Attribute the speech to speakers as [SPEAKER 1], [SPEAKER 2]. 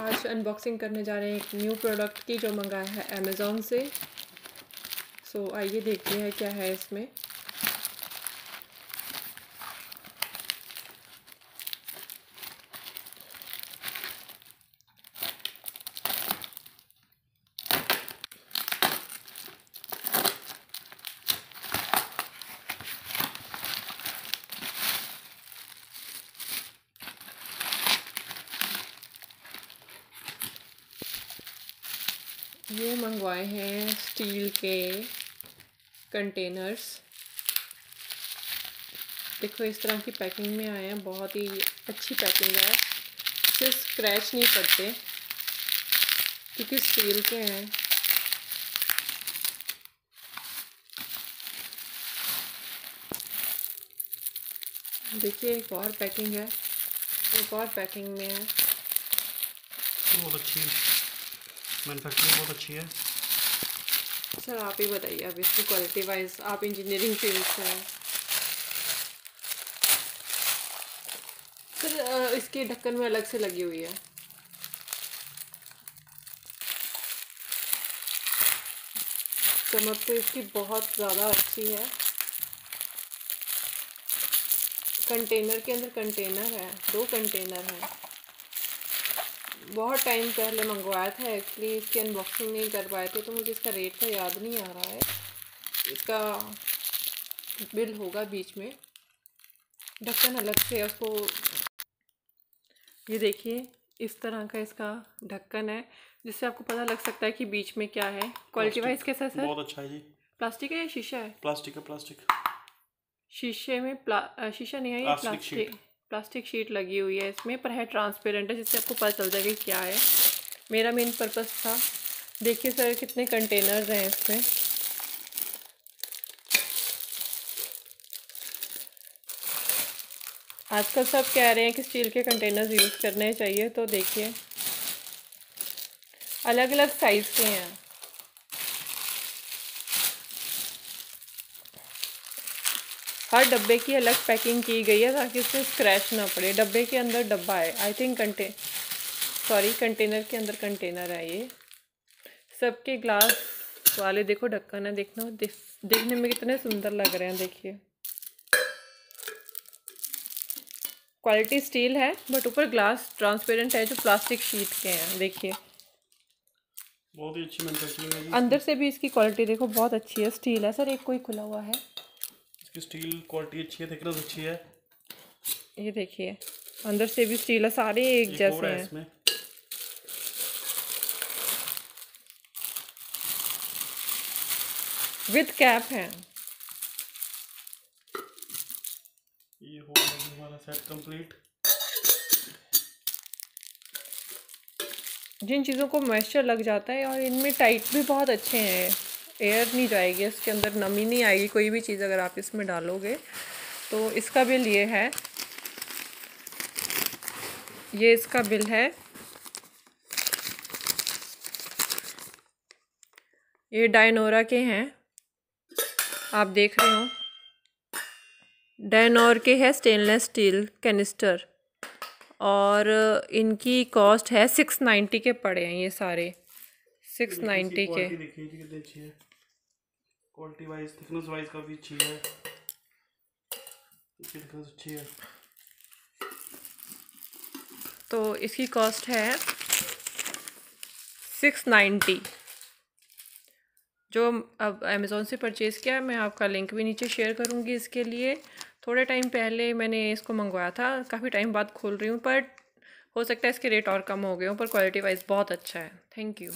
[SPEAKER 1] आज अनबॉक्सिंग करने जा रहे हैं एक न्यू प्रोडक्ट की जो मंगाया है अमेज़ोन से। सो आइए देखते हैं क्या है इसमें। ये मंगवाए हैं स्टील के कंटेनर्स देखो, इस तरह की पैकिंग में आए हैं, बहुत ही अच्छी पैकिंग है। इससे स्क्रैच नहीं पड़ते क्योंकि स्टील के हैं। देखिए, एक और पैकिंग है, एक और पैकिंग में है।
[SPEAKER 2] बहुत अच्छी। मैनुफैक्चरिंग बहुत अच्छी है।
[SPEAKER 1] सर, आप ही बताइए अब इसकी क्वालिटी वाइज आप इंजीनियरिंग फ़ील्ड से हैं। सर इसके ढक्कन में अलग से लगी हुई है। चमक तो इसकी बहुत ज़्यादा अच्छी है। कंटेनर के अंदर कंटेनर है, दो कंटेनर हैं। बहुत टाइम पहले मंगवाया था एक्चुअली इसकी अनबॉक्सिंग नहीं कर पाए थे तो मुझे इसका रेट का याद नहीं आ रहा है। इसका बिल होगा बीच में। ढक्कन अलग से उसको ये देखिए इस तरह का इसका ढक्कन है जिससे आपको पता लग सकता है कि बीच में क्या है। क्वालिटी वाइज कैसा है सर
[SPEAKER 2] बहुत अच्छा है जी।
[SPEAKER 1] प्लास्टिक है या शीशा है?
[SPEAKER 2] प्लास्टिक है प्लास्टिक।
[SPEAKER 1] शीशे में प्ला शीशा नहीं है ये प्लास्टिक प्लास्टिक शीट लगी हुई है इसमें, पर है ट्रांसपेरेंट है, जिससे आपको पता चल जाएगा क्या है। मेरा मेन पर्पस था। देखिए सर कितने कंटेनर्स हैं इसमें। आजकल सब कह रहे हैं कि स्टील के कंटेनर्स यूज़ करने चाहिए तो देखिए। अलग अलग साइज़ के हैं। हर डब्बे की अलग पैकिंग की गई है ताकि उसमें स्क्रैच ना पड़े। डब्बे के अंदर डब्बा है। आई थिंक कंटे सॉरी कंटेनर के अंदर कंटेनर है ये। सबके ग्लास वाले देखो ढक्कन है देखना। देखने में कितने सुंदर लग रहे हैं देखिए। क्वालिटी स्टील है बट ऊपर ग्लास ट्रांसपेरेंट है जो प्लास्टिक शीट के हैं देखिए।
[SPEAKER 2] बहुत ही अच्छी है
[SPEAKER 1] अंदर से भी इसकी क्वालिटी देखो बहुत अच्छी है। स्टील है सर एक कोई खुला हुआ है।
[SPEAKER 2] इसकी स्टील क्वालिटी अच्छी है थिकनेस अच्छी है।
[SPEAKER 1] ये देखिए अंदर से भी स्टील है सारे एक एक जैसे हैं इसमें। विद कैप है।
[SPEAKER 2] ये हो गया हमारा सेट कंप्लीट
[SPEAKER 1] जिन चीज़ों को मॉइस्चर लग जाता है और इनमें टाइट भी बहुत अच्छे हैं। एयर नहीं जाएगी इसके अंदर नमी नहीं आएगी कोई भी चीज़ अगर आप इसमें डालोगे। तो इसका बिल ये है। ये इसका बिल है। ये डायनोरा के हैं। आप देख रहे हो। डायनोर के है स्टेनलेस स्टील कैनिस्टर। और इनकी कॉस्ट है सिक्स नाइन्टी के पड़े हैं ये सारे। सिक्स नाइन्टी के।
[SPEAKER 2] क्वालिटी वाइज थिकनेस वाइज काफ़ी अच्छी है। थिकनेस अच्छी है।
[SPEAKER 1] तो इसकी कॉस्ट है सिक्स नाइन्टी जो अब अमेज़ोन से परचेज़ किया है मैं आपका लिंक भी नीचे शेयर करूँगी इसके लिए। थोड़े टाइम पहले मैंने इसको मंगवाया था, काफ़ी टाइम बाद खोल रही हूँ पर हो सकता है इसके रेट और कम हो गए हों, पर क्वालिटी वाइज बहुत अच्छा है। Thank you